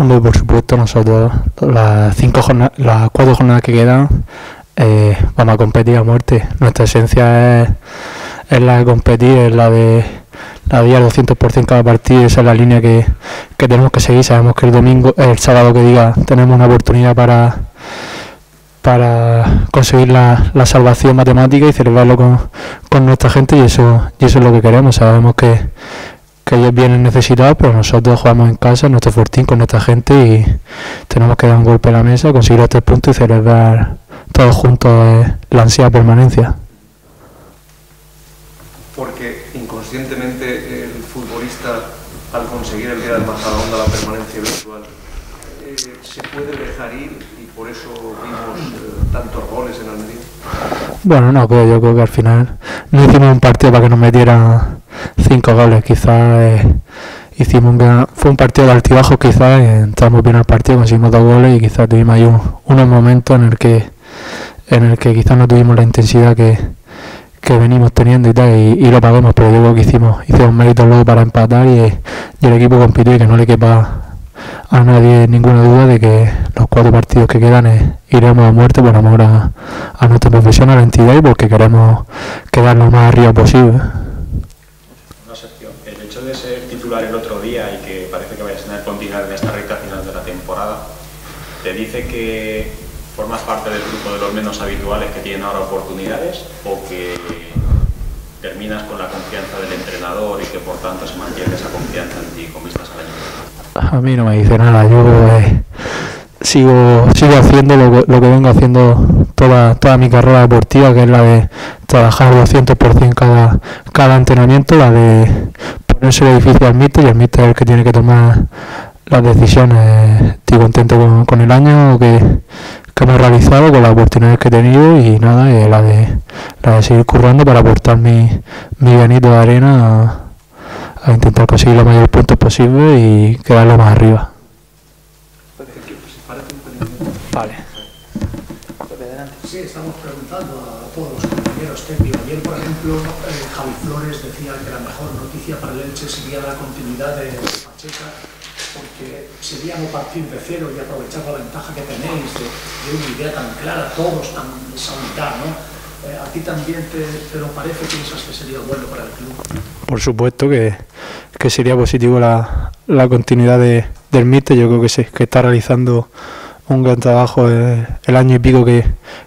Hombre, por supuesto, nosotros las cinco las cuatro jornadas que quedan eh, vamos a competir a muerte. Nuestra esencia es, es la de competir, es la de la de ir al 200% cada partido, esa es la línea que, que tenemos que seguir. Sabemos que el domingo, el sábado que diga, tenemos una oportunidad para para conseguir la, la salvación matemática y celebrarlo con, con, nuestra gente y eso y eso es lo que queremos. Sabemos que, que ellos vienen necesitados, pero nosotros jugamos en casa, en nuestro fortín, con nuestra gente y tenemos que dar un golpe a la mesa, conseguir los tres puntos y celebrar todos juntos eh, la ansia permanencia. Porque inconscientemente el futbolista, al conseguir el día del Majadahonda la permanencia virtual, eh, se puede dejar ir y por eso vimos eh, tantos goles en Almería. Bueno, no, pero yo creo que al final no hicimos un partido para que nos metieran cinco goles, quizás eh, hicimos un fue un partido de altibajo quizás entramos bien al partido, conseguimos dos goles y quizás tuvimos ahí un, unos momentos en el que en el que quizás no tuvimos la intensidad que, venimos teniendo y tal, y, lo pagamos, pero yo creo que hicimos, hicimos méritos luego para empatar y, el equipo compitió y que no le quepa a nadie ninguna duda de que los cuatro partidos que quedan es, iremos a muerte por amor a, a nuestra profesión, a la entidad y porque queremos quedar lo más arriba posible. Una sección. El hecho de ser titular el otro día y que parece que vayas a tener continuidad en esta recta final de la temporada, te dice que formas parte del grupo de los menos habituales que tienen ahora oportunidades o que terminas con la confianza del entrenador y que por tanto se mantiene esa confianza en ti con vistas al? A mí no me dice nada, yo eh, sigo, sigo haciendo lo, que vengo haciendo toda, toda mi carrera deportiva, que es la de trabajar 200% cada, cada entrenamiento, la de ponerse el edificio al míster y el míster es el que tiene que tomar las decisiones. Estoy contento con, con el año que, que hemos realizado, con las oportunidades que he tenido y nada, y la, de, la de seguir currando para aportar mi, mi granito de arena a, a, intentar conseguir los mayores puntos posibles y quedarlo más arriba. Vale. Sí, estamos preguntando a todos los compañeros técnicos. Ayer, por ejemplo, eh, Javi Flores decía que la mejor noticia para el Elche sería la continuidad de Pacheca porque sería no partir de cero y aprovechar la ventaja que tenéis de, de una idea tan clara, todos tan esa unidad, ¿no? Eh, ¿A ti también te, te, lo parece? ¿Piensas que sería bueno para el club? Por supuesto que, que sería positivo la, la continuidad de, del MITE. Yo creo que, se, que está realizando un gran trabajo eh, el año y pico que,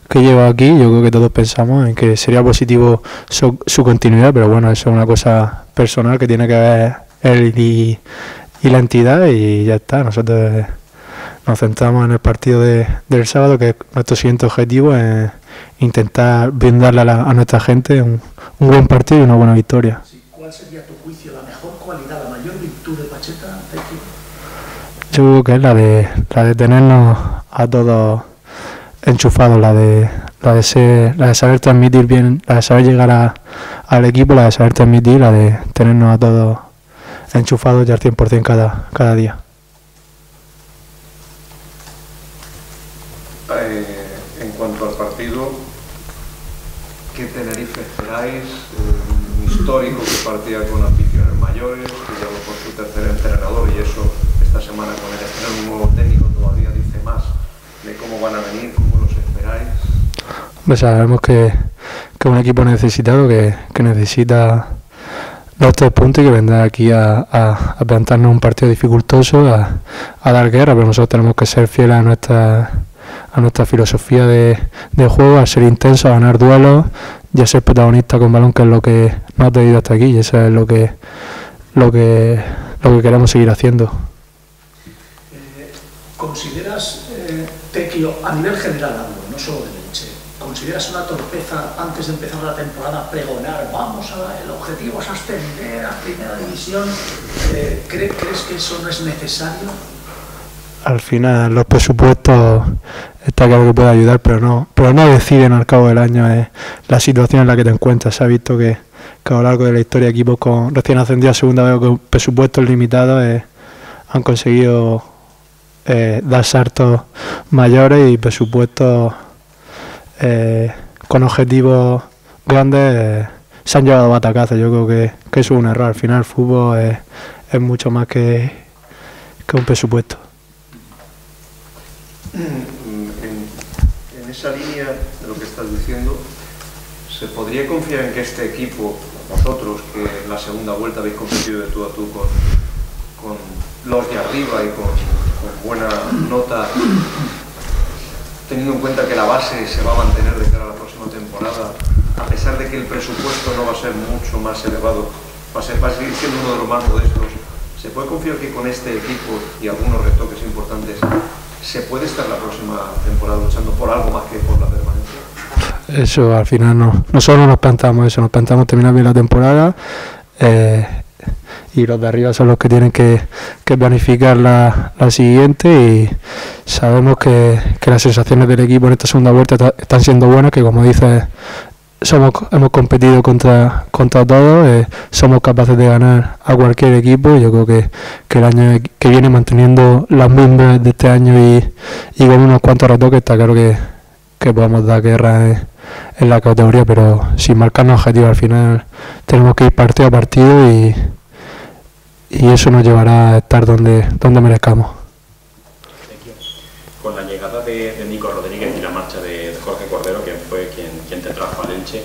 que lleva aquí. Yo creo que todos pensamos en que sería positivo su, su continuidad, pero bueno, eso es una cosa personal que tiene que ver él y, y la entidad y ya está. Nosotros nos centramos en el partido de, del sábado, que nuestro siguiente objetivo es intentar brindarle a, la, a nuestra gente un, un, buen partido y una buena victoria. Sí, ¿Cuál sería tu juicio, la mejor cualidad, la mayor virtud de Pacheta? Yo creo que es la de, la de tenernos a todos enchufados, la de, la de, ser, la de saber transmitir bien, la de saber llegar a, al equipo, la de saber transmitir, la de tenernos a todos enchufados ya al 100% cada, cada día. Eh, en cuanto al partido, ¿qué Tenerife esperáis? Un histórico que partía con aficiones mayores, que lleva por su tercer entrenador y eso esta semana con el estreno de un nuevo técnico todavía dice más de cómo van a venir, cómo los esperáis. Pues sabemos que, que un equipo necesitado, que, que necesita los tres puntos y que vendrá aquí a, a, plantarnos un partido dificultoso, a, a, dar guerra, pero nosotros tenemos que ser fieles a nuestra, a nuestra filosofía de, de juego, a ser intensos, a ganar duelos y a ser protagonistas con balón, que es lo que nos ha traído hasta aquí y eso es lo que, lo que, lo que queremos seguir haciendo. Eh, ¿Consideras, eh, Tequio, a nivel general no solo de Leche, ¿consideras una torpeza antes de empezar la temporada pregonar, vamos a, el objetivo es ascender a primera división? Eh, ¿crees, ¿Crees que eso no es necesario? Al final los presupuestos está claro que puede ayudar, pero no, pero no deciden al cabo del año eh, la situación en la que te encuentras. Se ha visto que, que a lo largo de la historia equipos con recién ascendidos a segunda vez con presupuestos limitados eh, han conseguido dar saltos mayores y presupuestos eh, con objetivos grandes eh, se han llevado batacazos. Yo creo que, que, eso es un error. Al final el fútbol es, es mucho más que, que un presupuesto. En, en esa línea de lo que estás diciendo, ¿se podría confiar en que este equipo, vosotros, que en la segunda vuelta habéis competido de tú a tú con, con los de arriba y con, con buena nota, teniendo en cuenta que la base se va a mantener de cara a la próxima temporada, a pesar de que el presupuesto no va a ser mucho más elevado, va a, ser, va a seguir siendo uno de los más modestos, ¿se puede confiar que con este equipo y algunos retoques importantes se puede estar la próxima temporada luchando por algo más que por la permanencia? Eso al final no, no solo nos plantamos eso, nos plantamos terminar bien la temporada eh, y los de arriba son los que tienen que, planificar la, la, siguiente y sabemos que, que, las sensaciones del equipo en esta segunda vuelta están siendo buenas, que como dices somos, hemos competido contra, contra todos, eh, somos capaces de ganar a cualquier equipo. Yo creo que, que, el año que viene manteniendo las mismas de este año y, y con unos cuantos retoques está claro que, que podemos dar guerra en, en, la categoría, pero sin marcarnos objetivos al final tenemos que ir partido a partido y, y eso nos llevará a estar donde, donde merezcamos. Con la llegada de, de Nico Rodríguez y la marcha de Jorge Cordero, que fue quien, quien te trajo al Elche,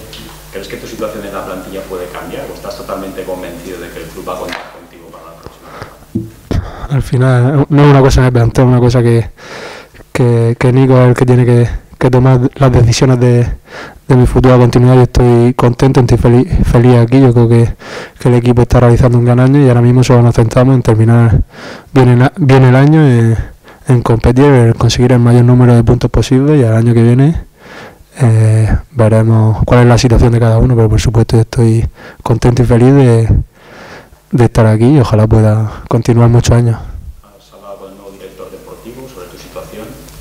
¿crees que tu situación en la plantilla puede cambiar o estás totalmente convencido de que el club va a contar contigo para la próxima? Al final, no es una cosa que me planteo, es una cosa que, que, que Nico es el que tiene que, que tomar las decisiones de, de, mi futura continuidad. Yo estoy contento, estoy feliz, feliz aquí. Yo creo que, que, el equipo está realizando un gran año y ahora mismo solo nos centramos en terminar bien el, bien el año, en, en competir, en conseguir el mayor número de puntos posible y al año que viene eh, veremos cuál es la situación de cada uno, pero por supuesto estoy contento y feliz de, de estar aquí y ojalá pueda continuar muchos años.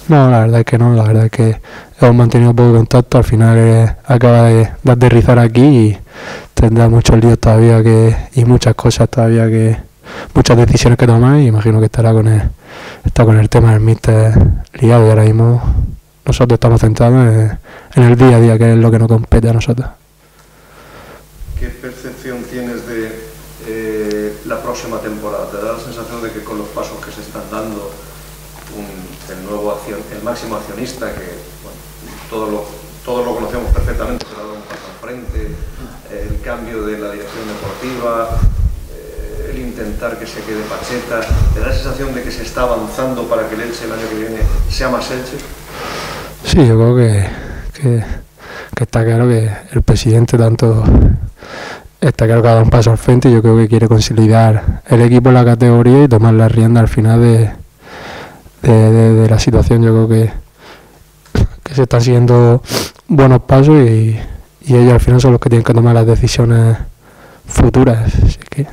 No, la verdad es que no, la verdad es que hemos mantenido poco contacto, al final eh, acaba de, de, aterrizar aquí y tendrá muchos líos todavía que y muchas cosas todavía que muchas decisiones que tomar y imagino que estará con el, está con el tema del míster liado y ahora mismo nosotros estamos centrados en, en el día a día que es lo que nos compete a nosotros. ¿Qué percepción tienes de eh, la próxima temporada? ¿Te da la sensación de que con los pasos que se están dando un, el nuevo acción, el máximo accionista, que bueno, todos, lo, lo conocemos perfectamente, ha dado un paso al frente, el cambio de la dirección deportiva, eh, el intentar que se quede Pacheta, ¿te da la sensación de que se está avanzando para que el Elche el año que viene sea más Elche? Sí, yo creo que, que, que está claro que el presidente tanto está claro que ha dado un paso al frente y yo creo que quiere consolidar el equipo en la categoría y tomar la rienda al final de, de, la situación. Yo creo que, que, se están siguiendo buenos pasos y, y, ellos al final son los que tienen que tomar las decisiones futuras. Así que...